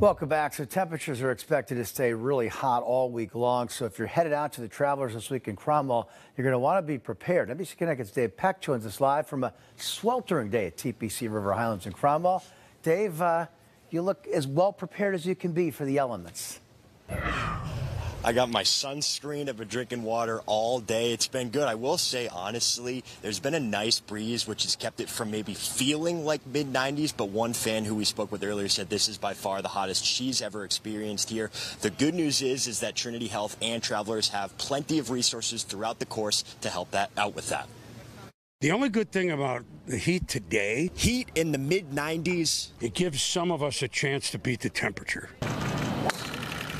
Welcome back. So temperatures are expected to stay really hot all week long. So if you're headed out to the Travelers this week in Cromwell, you're going to want to be prepared. NBC Connecticut's Dave Peck joins us live from a sweltering day at TPC River Highlands in Cromwell. Dave, uh, you look as well prepared as you can be for the elements. I got my sunscreen. I've been drinking water all day. It's been good. I will say, honestly, there's been a nice breeze, which has kept it from maybe feeling like mid 90s. But one fan who we spoke with earlier said this is by far the hottest she's ever experienced here. The good news is, is that Trinity Health and Travelers have plenty of resources throughout the course to help that out with that. The only good thing about the heat today, heat in the mid 90s, it gives some of us a chance to beat the temperature.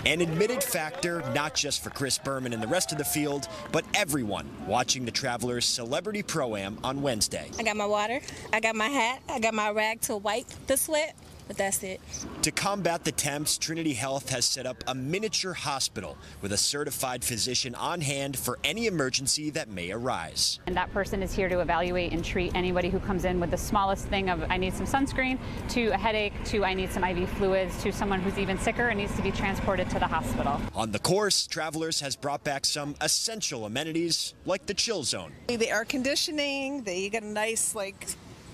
An admitted factor not just for Chris Berman and the rest of the field, but everyone watching the Travelers Celebrity Pro Am on Wednesday. I got my water, I got my hat, I got my rag to wipe the sweat but that's it. To combat the temps, Trinity Health has set up a miniature hospital with a certified physician on hand for any emergency that may arise. And that person is here to evaluate and treat anybody who comes in with the smallest thing of I need some sunscreen to a headache to I need some IV fluids to someone who's even sicker and needs to be transported to the hospital. On the course, Travelers has brought back some essential amenities like the chill zone. The air conditioning, the, you get a nice like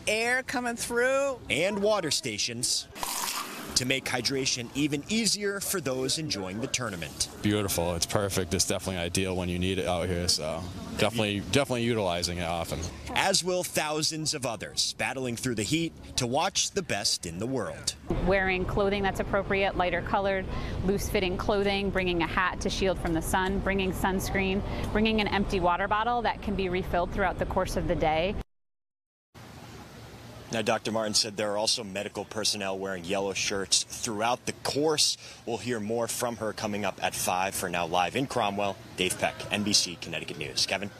air coming through. And water stations to make hydration even easier for those enjoying the tournament. Beautiful. It's perfect. It's definitely ideal when you need it out here. So definitely, definitely utilizing it often. As will thousands of others battling through the heat to watch the best in the world. Wearing clothing that's appropriate, lighter colored, loose fitting clothing, bringing a hat to shield from the sun, bringing sunscreen, bringing an empty water bottle that can be refilled throughout the course of the day. Now, Dr. Martin said there are also medical personnel wearing yellow shirts throughout the course. We'll hear more from her coming up at 5 for now live in Cromwell. Dave Peck, NBC Connecticut News. Kevin?